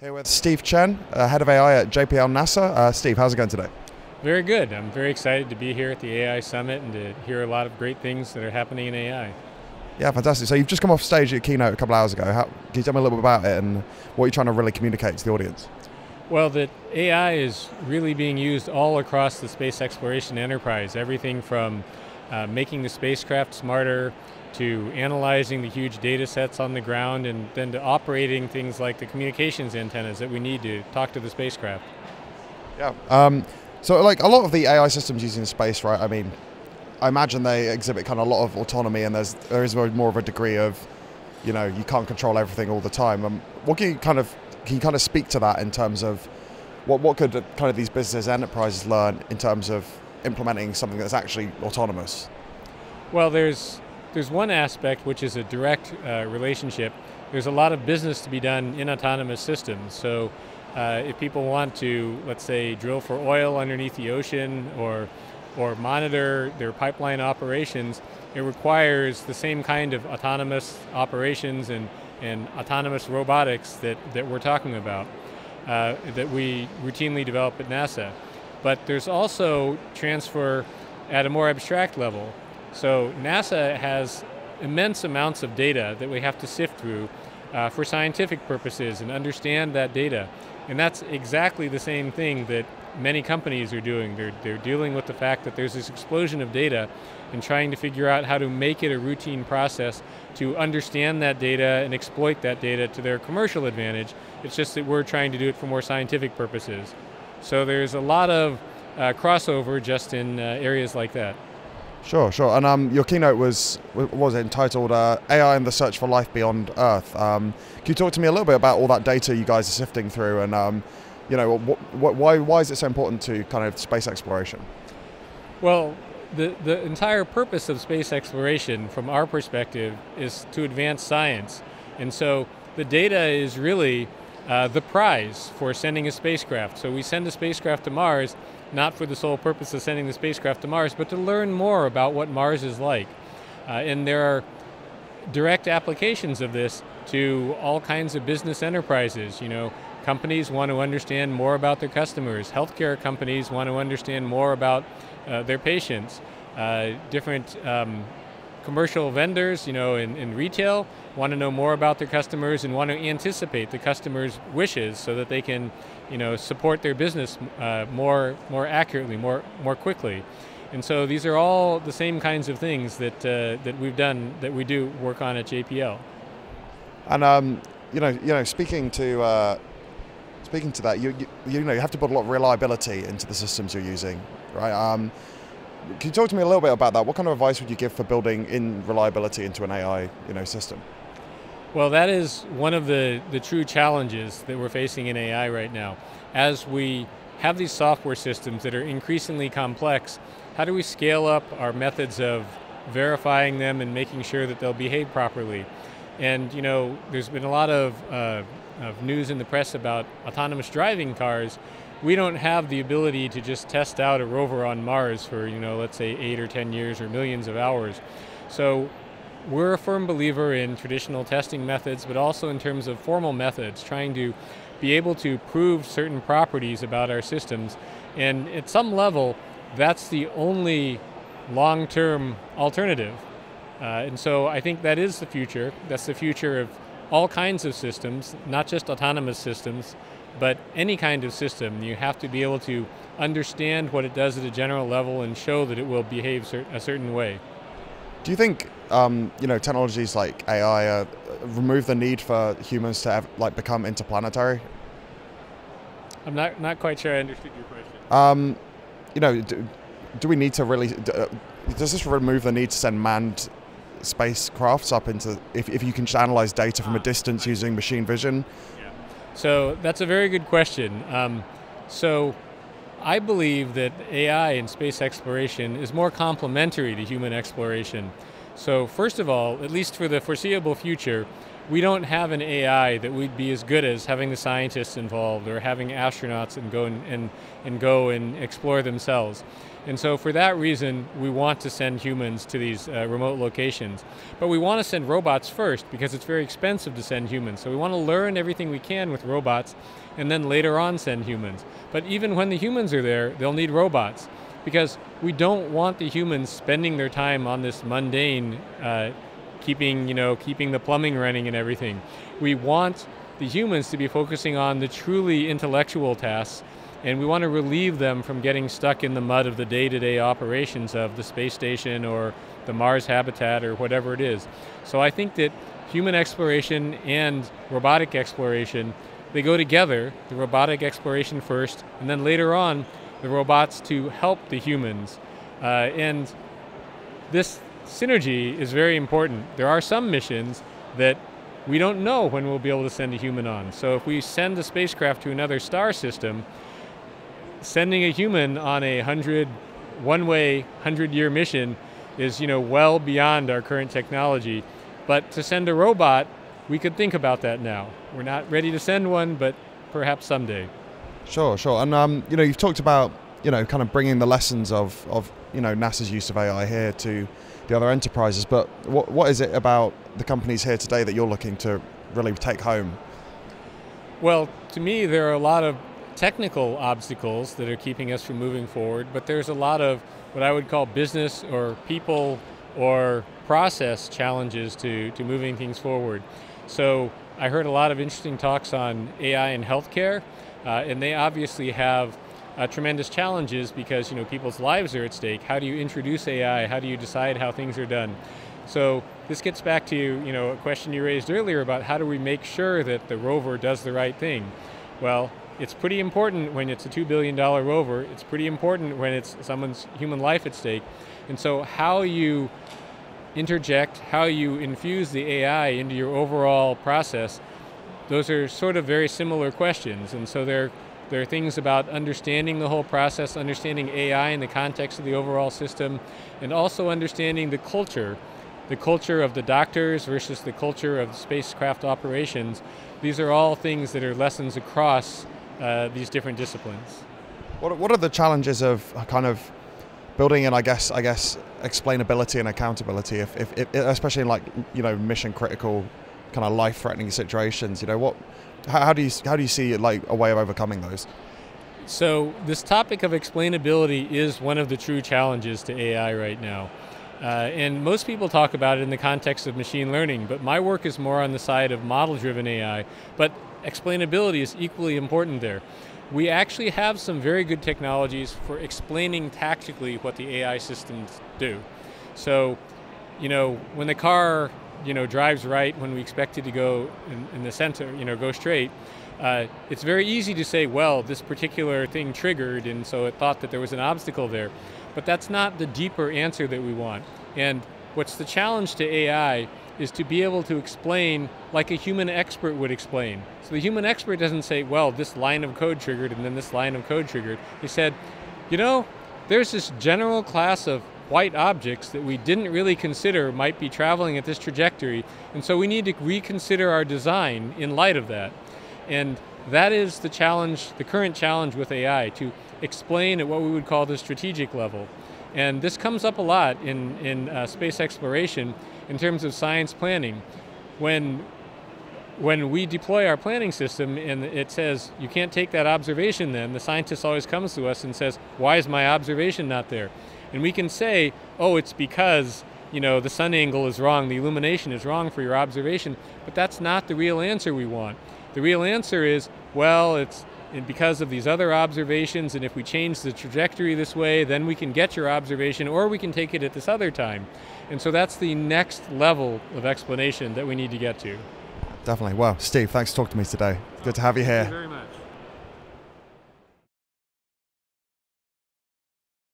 Here with Steve Chien, uh, head of AI at JPL NASA. Uh, Steve, how's it going today? Very good. I'm very excited to be here at the AI Summit and to hear a lot of great things that are happening in AI. Yeah, fantastic. So you've just come off stage at your keynote a couple hours ago. How, can you tell me a little bit about it and what you're trying to really communicate to the audience? Well, that AI is really being used all across the space exploration enterprise. Everything from uh, making the spacecraft smarter to analyzing the huge data sets on the ground and then to operating things like the communications antennas that we need to talk to the spacecraft. Yeah. Um, so like a lot of the AI systems using space, right? I mean, I imagine they exhibit kind of a lot of autonomy and there's there is more of a degree of, you know, you can't control everything all the time. Um, what can you kind of can you kind of speak to that in terms of what what could kind of these business enterprises learn in terms of implementing something that's actually autonomous? Well, there's there's one aspect which is a direct uh, relationship. There's a lot of business to be done in autonomous systems. So uh, if people want to, let's say, drill for oil underneath the ocean or or monitor their pipeline operations, it requires the same kind of autonomous operations and, and autonomous robotics that, that we're talking about, uh, that we routinely develop at NASA. But there's also transfer at a more abstract level. So NASA has immense amounts of data that we have to sift through uh, for scientific purposes and understand that data. And that's exactly the same thing that many companies are doing. They're, they're dealing with the fact that there's this explosion of data and trying to figure out how to make it a routine process to understand that data and exploit that data to their commercial advantage. It's just that we're trying to do it for more scientific purposes. So there's a lot of uh, crossover just in uh, areas like that. Sure, sure. And um, your keynote was was entitled uh, "AI and the Search for Life Beyond Earth." Um, can you talk to me a little bit about all that data you guys are sifting through, and um, you know, why why is it so important to kind of space exploration? Well, the the entire purpose of space exploration, from our perspective, is to advance science, and so the data is really uh, the prize for sending a spacecraft. So we send a spacecraft to Mars not for the sole purpose of sending the spacecraft to Mars, but to learn more about what Mars is like. Uh, and there are direct applications of this to all kinds of business enterprises. You know, companies want to understand more about their customers. Healthcare companies want to understand more about uh, their patients. Uh, different um, commercial vendors, you know, in, in retail, want to know more about their customers and want to anticipate the customers' wishes so that they can, you know, support their business uh, more more accurately, more more quickly. And so these are all the same kinds of things that uh, that we've done that we do work on at JPL. And um, you know, you know, speaking to uh, speaking to that, you, you, you know you have to put a lot of reliability into the systems you're using, right? Um, can you talk to me a little bit about that? What kind of advice would you give for building in reliability into an AI you know, system? Well, that is one of the, the true challenges that we're facing in AI right now. As we have these software systems that are increasingly complex, how do we scale up our methods of verifying them and making sure that they'll behave properly? And you know, there's been a lot of, uh, of news in the press about autonomous driving cars, we don't have the ability to just test out a rover on Mars for, you know, let's say eight or 10 years or millions of hours. So we're a firm believer in traditional testing methods, but also in terms of formal methods, trying to be able to prove certain properties about our systems. And at some level, that's the only long-term alternative. Uh, and so I think that is the future. That's the future of all kinds of systems, not just autonomous systems, but any kind of system, you have to be able to understand what it does at a general level and show that it will behave a certain way. Do you think um, you know technologies like AI uh, remove the need for humans to have, like become interplanetary? I'm not not quite sure I understood your question. Um, you know, do, do, we need to really? Uh, does this remove the need to send manned spacecrafts up into if, if you can just analyze data from a distance using machine vision? So that's a very good question. Um, so I believe that AI in space exploration is more complementary to human exploration. So first of all, at least for the foreseeable future, we don't have an AI that would be as good as having the scientists involved or having astronauts and go and, and, and go and explore themselves. And so for that reason, we want to send humans to these uh, remote locations. But we want to send robots first because it's very expensive to send humans. So we want to learn everything we can with robots and then later on send humans. But even when the humans are there, they'll need robots because we don't want the humans spending their time on this mundane uh, keeping, you know, keeping the plumbing running and everything. We want the humans to be focusing on the truly intellectual tasks and we want to relieve them from getting stuck in the mud of the day-to-day operations of the space station or the Mars habitat or whatever it is. So I think that human exploration and robotic exploration, they go together, the robotic exploration first, and then later on, the robots to help the humans. Uh, and this synergy is very important. There are some missions that we don't know when we'll be able to send a human on. So if we send a spacecraft to another star system, sending a human on a hundred, one-way, hundred-year mission is you know well beyond our current technology. But to send a robot, we could think about that now. We're not ready to send one, but perhaps someday. Sure, sure. And um, you know, you've talked about you know kind of bringing the lessons of of you know NASA's use of AI here to the other enterprises. But what what is it about the companies here today that you're looking to really take home? Well, to me, there are a lot of technical obstacles that are keeping us from moving forward, but there's a lot of what I would call business or people or process challenges to, to moving things forward. So I heard a lot of interesting talks on AI in healthcare, uh, and they obviously have uh, tremendous challenges because you know people's lives are at stake. How do you introduce AI? How do you decide how things are done? So this gets back to you know a question you raised earlier about how do we make sure that the rover does the right thing? Well, it's pretty important when it's a $2 billion rover. It's pretty important when it's someone's human life at stake. And so how you interject, how you infuse the AI into your overall process, those are sort of very similar questions. And so there, there are things about understanding the whole process, understanding AI in the context of the overall system, and also understanding the culture, the culture of the doctors versus the culture of spacecraft operations. These are all things that are lessons across uh, these different disciplines. What, what are the challenges of kind of building in, I guess, I guess, explainability and accountability, if, if, if especially in like you know mission critical, kind of life threatening situations. You know what? How, how do you how do you see like a way of overcoming those? So this topic of explainability is one of the true challenges to AI right now. Uh, and most people talk about it in the context of machine learning, but my work is more on the side of model-driven AI. But explainability is equally important there. We actually have some very good technologies for explaining tactically what the AI systems do. So, you know, when the car, you know, drives right when we expect it to go in, in the center, you know, go straight, uh, it's very easy to say, well, this particular thing triggered, and so it thought that there was an obstacle there. But that's not the deeper answer that we want. And what's the challenge to AI is to be able to explain like a human expert would explain. So the human expert doesn't say, well, this line of code triggered and then this line of code triggered. He said, you know, there's this general class of white objects that we didn't really consider might be traveling at this trajectory, and so we need to reconsider our design in light of that. And that is the challenge, the current challenge with AI, to explain at what we would call the strategic level. And this comes up a lot in, in uh, space exploration in terms of science planning. When, when we deploy our planning system and it says, you can't take that observation then, the scientist always comes to us and says, why is my observation not there? And we can say, oh, it's because you know, the sun angle is wrong, the illumination is wrong for your observation, but that's not the real answer we want. The real answer is, well, it's and because of these other observations, and if we change the trajectory this way, then we can get your observation, or we can take it at this other time. And so that's the next level of explanation that we need to get to. Definitely. Well, Steve, thanks for talking to me today. Good to have you here. Thank you very much.